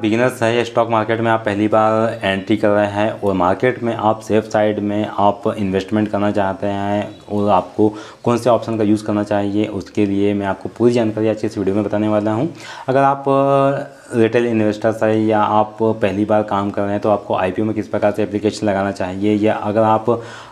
Beginners है, या stock market में आप पहली बार एंट्री कर रहे हैं और मार्केट में आप सेफ़ साइड में आप इन्वेस्टमेंट करना चाहते हैं और आपको कौन से ऑप्शन का यूज़ करना चाहिए, उसके लिए मैं आपको पूरी जानकारी आज के इस वीडियो में बताने वाला हूँ। अगर आप रिटेल इन्वेस्टर्स है या आप पहली बार काम कर रहे हैं तो आपको आईपीओ में किस प्रकार से एप्लीकेशन लगाना चाहिए? या अगर आप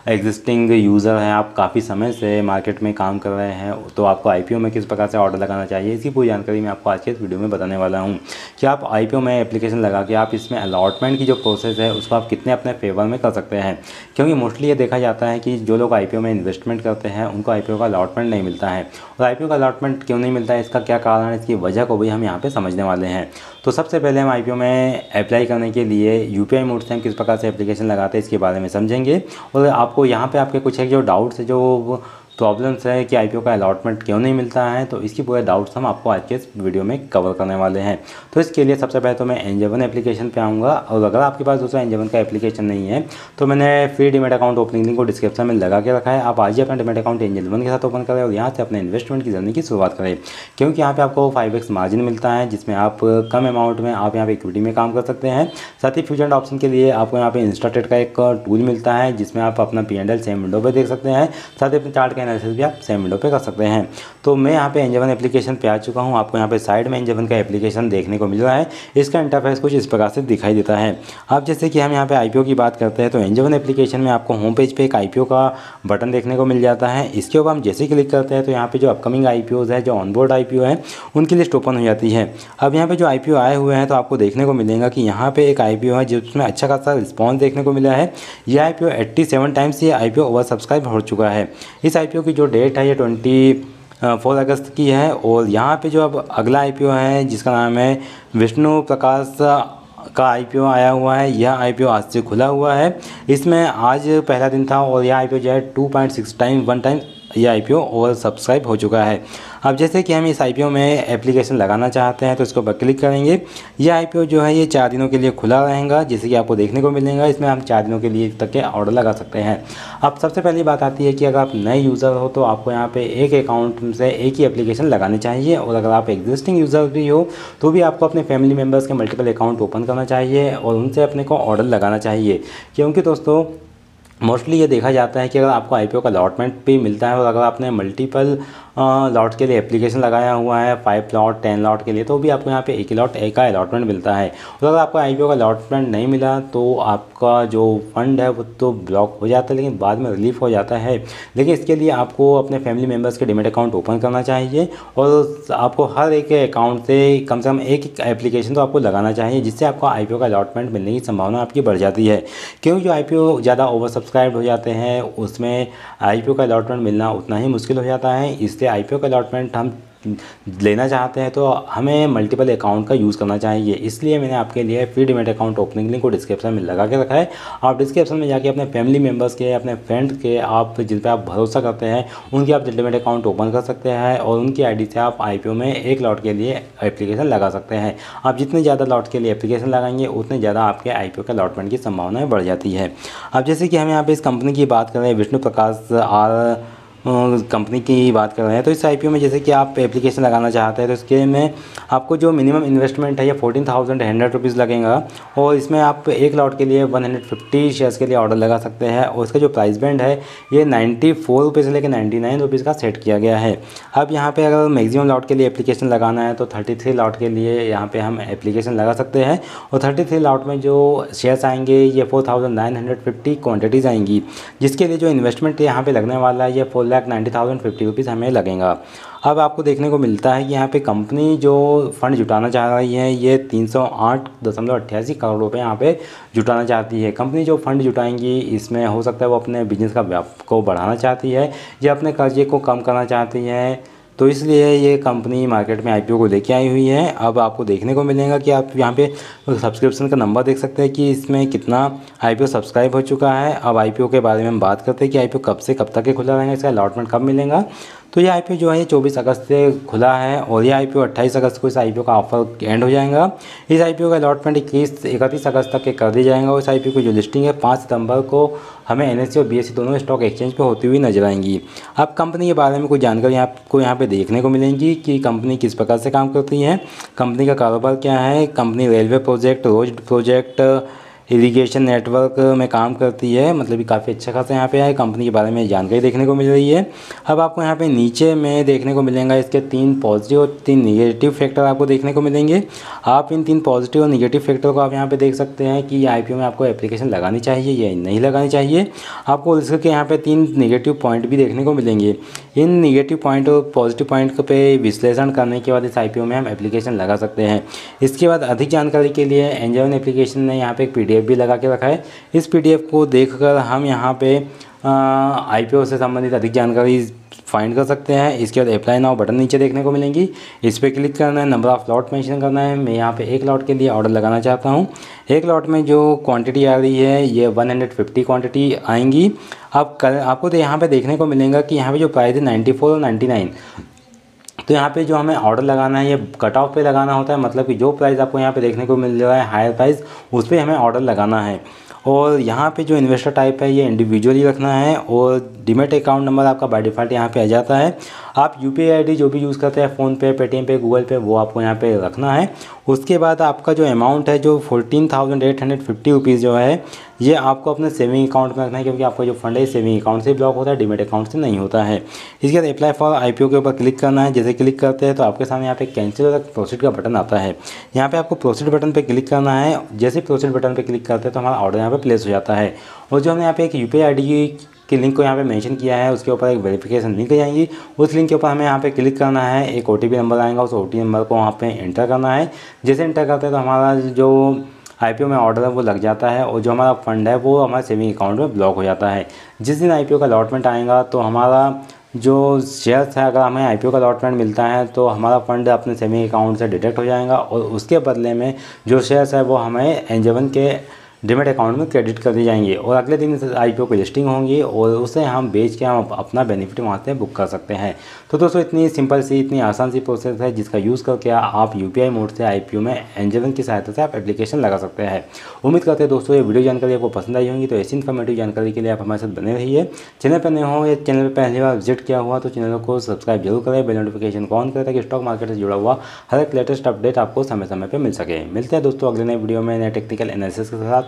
एग्जिस्टिंग यूज़र हैं, आप काफ़ी समय से मार्केट में काम कर रहे हैं तो आपको आईपीओ में किस प्रकार से ऑर्डर लगाना चाहिए? इसकी पूरी जानकारी मैं आपको आज के इस वीडियो में बताने वाला हूँ। कि आप आईपीओ में एप्लीकेशन लगा के आप इसमें अलॉटमेंट की जो प्रोसेस है, उसको आप कितने अपने फेवर में कर सकते हैं? क्योंकि मोस्टली ये देखा जाता है कि जो लोग आईपीओ में इन्वेस्टमेंट करते हैं, उनको आईपीओ का अलॉटमेंट नहीं मिलता है। और आईपीओ का अलॉटमेंट क्यों नहीं मिलता है? इसका क्या कारण है? इसकी वजह को भी हम यहाँ पर समझने वाले हैं। तो सबसे पहले हम आईपीओ में अप्लाई करने के लिए यू पी मोड से हम किस प्रकार से एप्लीकेशन लगाते हैं, इसके बारे में समझेंगे। और आपको यहाँ पे आपके कुछ एक जो डाउट्स है, जो प्रॉब्लम्स है कि आईपीओ का अलॉटमेंट क्यों नहीं मिलता है तो इसकी पूरे डाउट्स हम आपको आज के इस वीडियो में कवर करने वाले हैं। तो इसके लिए सबसे पहले तो मैं एंजेवन एप्लीकेशन पे आऊँगा और अगर आपके पास दूसरा एंजेवन का एप्लीकेशन नहीं है तो मैंने free demat account opening link को डिस्क्रिप्शन में लगा के रखा है। आप आज ही अपना डिमेट अकाउंट एंजेवन के साथ ओपन करें और यहाँ से अपने इन्वेस्टमेंट की जर्नी की शुरुआत करें। क्योंकि यहाँ पर आपको फाइव मार्जिन मिलता है, जिसमें आप कम अमाउंट में आप यहाँ पे इक्विटी में काम कर सकते हैं। साथ ही फ्यूचर ऑप्शन के लिए आपको यहाँ पे इंस्टाटेट का एक टूल मिलता है, जिसमें आप अपना पी एंड सेम विंडो पर देख सकते हैं। साथ ही अपने चार्ट का एनालिसिस भी आप सेम विंडो पे कर सकते हैं। तो मैं यहाँ पे एंजेवन एप्लीकेशन पे आ चुका हूँ। आपको यहाँ पे साइड में एंजेवन का एप्लीकेशन देखने को मिल रहा है। इसका इंटरफेस कुछ इस प्रकार से दिखाई देता है। अब जैसे कि हम यहाँ पे आईपीओ की बात करते हैं तो एंजेवन एप्लीकेशन में आपको होम पेज पर एक आईपीओ का बटन देखने को मिल जाता है। इसके ऊपर हम जैसे क्लिक करते हैं तो यहाँ पर जो अपकमिंग आई है, जो ऑनबोर्ड आईपीओ है, उनकी लिस्ट ओपन हो जाती है। अब यहाँ पर जो आईपीओ आए हुए हैं तो आपको देखने को मिलेगा कि यहाँ पर एक आईपीओ है जिसमें अच्छा खासा रिस्पॉन्स देखने को मिला है। ये आई पी टाइम्स ये आई ओवर सब्सक्राइब हो चुका है। इस आई की जो डेट है, ये ट्वेंटी फोर अगस्त की है और यहाँ पे जो अब अगला आईपीओ है, जिसका नाम है विष्णु प्रकाश का आईपीओ आया हुआ है, यह आईपीओ आज से खुला हुआ है। इसमें आज पहला दिन था और यह आईपीओ जो है two point six time, one time ये आईपीओ ओवर सब्सक्राइब हो चुका है। अब जैसे कि हम इस आईपीओ में एप्लीकेशन लगाना चाहते हैं तो इसको पर क्लिक करेंगे। ये आईपीओ जो है, ये चार दिनों के लिए खुला रहेगा जैसे कि आपको देखने को मिलेगा। इसमें हम चार दिनों के लिए तक के ऑर्डर लगा सकते हैं। अब सबसे पहली बात आती है कि अगर आप नए यूज़र हो तो आपको यहाँ पर एक अकाउंट से एक ही एप्लीकेशन लगानी चाहिए। और अगर आप एग्जिस्टिंग यूज़र भी हो तो भी आपको अपने फैमिली मेंबर्स के मल्टीपल अकाउंट ओपन करना चाहिए और उनसे अपने को ऑर्डर लगाना चाहिए। क्योंकि दोस्तों मोस्टली ये देखा जाता है कि अगर आपको आईपीओ का अलॉटमेंट भी मिलता है और अगर आपने मल्टीपल लॉट के लिए एप्लीकेशन लगाया हुआ है फाइव लॉट टेन लॉट के लिए तो भी आपको यहाँ पे एक लॉट एक का अलॉटमेंट मिलता है। और अगर आपको आईपीओ का अलॉटमेंट नहीं मिला तो आपका जो फंड है, वो तो ब्लॉक हो जाता है, लेकिन बाद में रिलीफ हो जाता है। लेकिन इसके लिए आपको अपने फैमिली मेंबर्स के डिमेट अकाउंट ओपन करना चाहिए, और आपको हर एक अकाउंट से कम से कम एक एप्लीकेशन तो आपको लगाना चाहिए, जिससे आपको आईपीओ का अलॉटमेंट मिलने की संभावना आपकी बढ़ जाती है। क्योंकि जो आईपीओ ज़्यादा ओवर सब्सक्राइब हो जाते हैं, उसमें आईपीओ का अलॉटमेंट मिलना उतना ही मुश्किल हो जाता है इसलिए आईपीओ का अलॉटमेंट हम लेना चाहते हैं तो हमें मल्टीपल अकाउंट का यूज़ करना चाहिए। इसलिए मैंने आपके लिए free demat account opening link को डिस्क्रिप्शन में लगा के रखा है। आप डिस्क्रिप्शन में जाके अपने फैमिली मेंबर्स के, अपने फ्रेंड्स के, आप जिन पर आप भरोसा करते हैं, उनके आप डिमेट अकाउंट ओपन कर सकते हैं और उनकी आईडी से आप आईपीओ में एक लॉट के लिए एप्लीकेशन लगा सकते हैं। आप जितने ज़्यादा लॉट के लिए एप्लीकेशन लगाएँगे, उतने ज़्यादा आपके आईपीओ के अलॉटमेंट की संभावनाएँ बढ़ जाती है। अब जैसे कि हम यहाँ पर इस कंपनी की बात करें विष्णु प्रकाश आर कंपनी की बात कर रहे हैं तो इस आईपीओ में जैसे कि आप एप्लीकेशन लगाना चाहते हैं तो इसके में आपको जो मिनिमम इन्वेस्टमेंट है, ये फोर्टीन थाउज़ेंड हंड्रेड रुपीज़ लगेगा और इसमें आप एक लॉट के लिए वन हंड्रेड फिफ्टी शेयर्स के लिए ऑर्डर लगा सकते हैं और इसका जो प्राइस बैंड है, ये नाइन्टी फोर रुपये से लेकर नाइन्टी नाइन रुपीज़ का सेट किया गया है। अब यहाँ पर अगर मैक्सिमम लॉट के लिए एप्लीकेशन लगाना है तो थर्टी थ्री लॉट के लिए यहाँ पर हम एप्लीकेशन लगा सकते हैं और थर्टी थ्री लॉट में जो शेयर्स आएँगे, ये four thousand nine hundred fifty quantities आएँगी। जिसके लिए जो इन्वेस्टमेंट यहाँ पे लगने वाला है, ये four lakh ninety thousand fifty rupees हमें लगेगा। अब आपको देखने को मिलता है कि यहाँ पे कंपनी जो फंड जुटाना चाह रही है, ये तीन सौ आठ दशमलव अट्ठासी करोड़ रुपये यहाँ पे जुटाना चाहती है। कंपनी जो फंड जुटाएँगी, इसमें हो सकता है वो अपने बिज़नेस का व्याप को बढ़ाना चाहती है, या अपने कर्जे को कम करना चाहती है। तो इसलिए ये कंपनी मार्केट में आईपीओ को लेके आई हुई है। अब आपको देखने को मिलेगा कि आप यहाँ पे सब्सक्रिप्शन का नंबर देख सकते हैं कि इसमें कितना आईपीओ सब्सक्राइब हो चुका है। अब आईपीओ के बारे में हम बात करते हैं कि आईपीओ कब से कब तक के खुला रहेगा, इसका अलॉटमेंट कब मिलेगा। तो ये आई जो है, ये चौबीस अगस्त से खुला है और ये आई पी अगस्त को इस आईपीओ का ऑफ़र एंड हो जाएगा। इस आईपीओ का अलॉटमेंट इक्कीस, इकतीस अगस्त तक के कर दिया जाएगा और इस आईपीओ की जो लिस्टिंग है, पाँच सितंबर को हमें एन और बी दोनों स्टॉक एक्सचेंज पर होती हुई नज़र आएँगी। अब कंपनी के बारे में कोई जानकारी आपको यहाँ पर देखने को मिलेंगी कि कंपनी किस प्रकार से काम करती है। कंपनी का कारोबार क्या है? Company railway project road project irrigation network में काम करती है मतलब कि काफ़ी अच्छा खासा यहाँ पे है, कंपनी के बारे में जानकारी देखने को मिल रही है। अब आपको यहाँ पे नीचे में देखने को मिलेंगे, इसके तीन पॉजिटिव और तीन निगेटिव फैक्टर आपको देखने को मिलेंगे। आप इन तीन पॉजिटिव और निगेटिव फैक्टर को आप यहाँ पे देख सकते हैं कि आई में आपको एप्लीकेशन लगानी चाहिए या नहीं लगानी चाहिए। आपको इसके यहाँ पे तीन निगेटिव पॉइंट भी देखने को मिलेंगे। इन निगेटिव पॉइंट और पॉजिटिव पॉइंट पे विश्लेषण करने के बाद इस आईपीओ में हम एप्लीकेशन लगा सकते हैं। इसके बाद अधिक जानकारी के लिए एंजॉन एप्लीकेशन ने यहाँ पे एक पी भी लगा के रखा है। इस पीडीएफ को देखकर हम यहाँ पे आईपीओ से संबंधित अधिक जानकारी फाइंड कर सकते हैं। इसके बाद अप्लाई नाउ बटन नीचे देखने को मिलेंगी। इस पर क्लिक करना है नंबर ऑफ़ लॉट मेंशन करना है। मैं यहाँ पे एक लॉट के लिए ऑर्डर लगाना चाहता हूँ। एक लॉट में जो क्वांटिटी आ रही है, ये 150 क्वांटिटी आएँगी। अब कर आपको तो यहाँ पे देखने को मिलेगा कि यहाँ पे जो प्राइस है 94 और 99 तो यहाँ पे जो हमें ऑर्डर लगाना है, ये कट ऑफ़ पे लगाना होता है मतलब कि जो प्राइस आपको यहाँ पे देखने को मिल रहा है हायर प्राइस उस पर हमें ऑर्डर लगाना है। और यहाँ पे जो इन्वेस्टर टाइप है, ये इंडिविजुअली रखना है और डिमेट अकाउंट नंबर आपका बाय डिफ़ॉल्ट यहाँ पे आ जाता है। आप यू पी जो भी यूज़ करते हैं फ़ोनपे पेटीएम पे गूगल पे, वो आपको यहाँ पे रखना है। उसके बाद आपका जो अमाउंट है, जो fourteen thousand eight hundred fifty rupees जो है ये आपको अपने सेविंग अकाउंट में रखना है, क्योंकि आपका जो फंड है सेविंग अकाउंट से ब्लॉक होता है डिमेट अकाउंट से नहीं होता है। इसके बाद अप्लाई फॉर आईपीओ के ऊपर क्लिक करना है। जैसे क्लिक करते हैं तो आपके सामने यहाँ पे कैंसिल और प्रोसीड का बटन आता है। यहाँ पे आपको प्रोसीड बटन पर क्लिक करना है। जैसे प्रोसीड बटन पर क्लिक करते हैं तो हमारा ऑर्डर यहाँ पे प्लेस हो जाता है। और जो हमने यहाँ पे एक यू पी के लिंक को यहाँ पे मेंशन किया है, उसके ऊपर एक वेरिफिकेशन लिंक जाएँगी। उस लिंक के ऊपर हमें यहाँ पे क्लिक करना है। एक ओटीपी नंबर आएगा, उस ओ नंबर को वहाँ पे एंटर करना है। जैसे एंटर करते हैं तो हमारा जो आईपीओ में ऑर्डर है, वो लग जाता है और जो हमारा फंड है, वो हमारे सेविंग अकाउंट में ब्लॉक हो जाता है। जिस दिन आईपीओ का अलॉटमेंट आएगा तो हमारा जो शेयर्स है, अगर हमें आईपीओ का अलॉटमेंट मिलता है तो हमारा फंड अपने सेविंग अकाउंट से डिटेक्ट हो जाएगा और उसके बदले में जो शेयर्स है, वो हमें एनजेवन के डिमेट अकाउंट में क्रेडिट कर दी जाएँगे और अगले दिन आई पी ओ की लिस्टिंग होंगी और उसे हम बेच के हम अपना बेनिफिट वहाँ से बुक कर सकते हैं। तो दोस्तों, इतनी सिंपल सी, इतनी आसान सी प्रोसेस है जिसका यूज़ करके आप यू पी आई मोड से आई पी ओ में एंजलन की सहायता से आप एप्लीकेशन लगा सकते हैं। उम्मीद करते हैं दोस्तों, ये वीडियो जानकारी आपको पसंद आई होंगी तो ऐसी इन्फॉर्मेटिव जानकारी के लिए आप हमारे साथ बने रहिए। चैनल पर नए हो, या चैनल पर पहली बार विज़िट किया हुआ तो चैनल को सब्सक्राइब ज़रूर करें बेल नोटिफिकेशन को ऑन करें, ताकि स्टॉक मार्केट से जुड़ा हुआ हर एक लेटेस्ट अपडेट आपको समय समय पर मिल सके। मिलते हैं दोस्तों अगले नए वीडियो में नए टेक्निकल एनालिसिस के साथ।